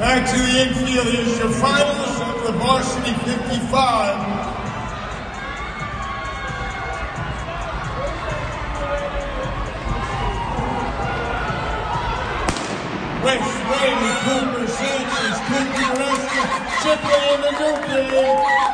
Back to the infield. Here's your finals of the varsity 55. West Wayne, Cooper Sanchez, Cooper Rustin, Chipley and the new